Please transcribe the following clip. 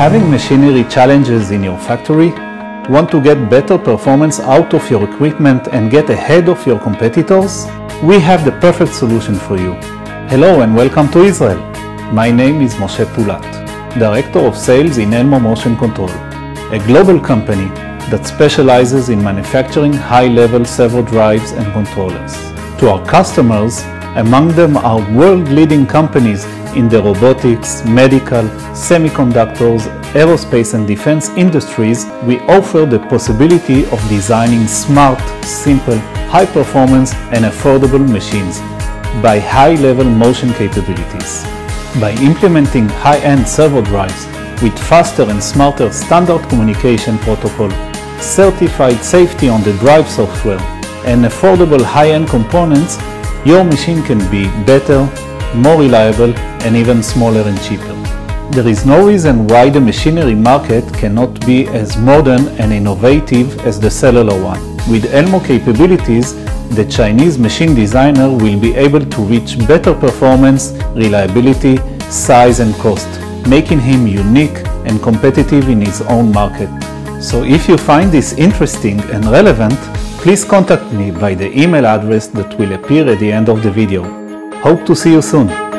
Having machinery challenges in your factory? Want to get better performance out of your equipment and get ahead of your competitors? We have the perfect solution for you. Hello and welcome to Israel. My name is Moshe Pulat, Director of Sales in Elmo Motion Control, a global company that specializes in manufacturing high-level servo drives and controllers. To our customers, among them are world-leading companies in the robotics, medical, semiconductors, aerospace and defense industries, we offer the possibility of designing smart, simple, high performance and affordable machines by high-level motion capabilities. By implementing high-end servo drives with faster and smarter standard communication protocol, certified safety on the drive software, and affordable high-end components, your machine can be better, more reliable and even smaller and cheaper. There is no reason why the machinery market cannot be as modern and innovative as the cellular one. With Elmo capabilities, the Chinese machine designer will be able to reach better performance, reliability, size and cost, making him unique and competitive in his own market. So if you find this interesting and relevant, please contact me by the email address that will appear at the end of the video. Hope to see you soon.